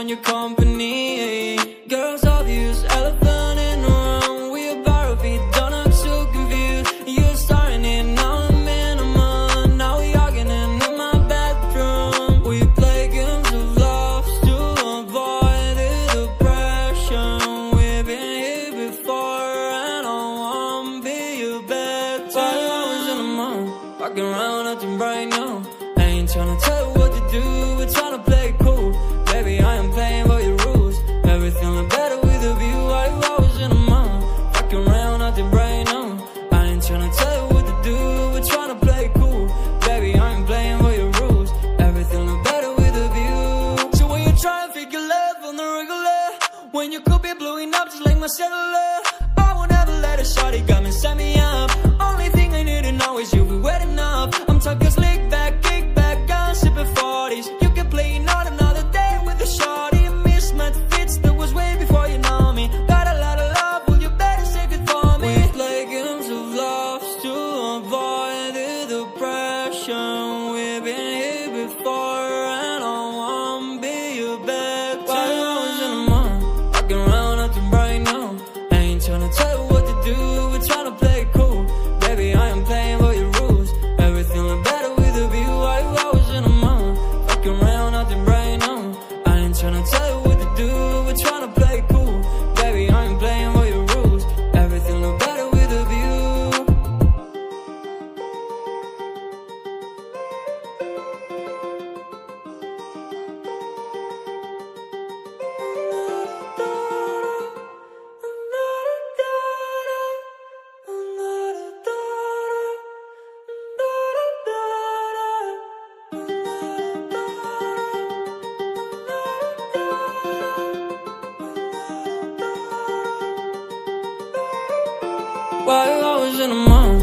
Want your company. Girls obvious, elephant in the room. We about to be done. I'm so confused. You're starting it now. I'm in a month. Now we arguing in my bedroom. We play games of love to avoid the depression. We've been here before, and I won't be your bed. You always in the mood? Walking around acting bright now. I ain't tryna tell you what to do. We're when you could be blowing up just like my cellular, I won't ever let a shawty come and set me up. Only thing I need to know is you'll be wet enough. I'm talking slick back, kick back, gun sipping 40s. You can play not another day with a shawty. Mismatch fits that was way before you know me. Got a lot of love, well you better save it for me. We play games of love to avoid the depression. Why you always in the mood?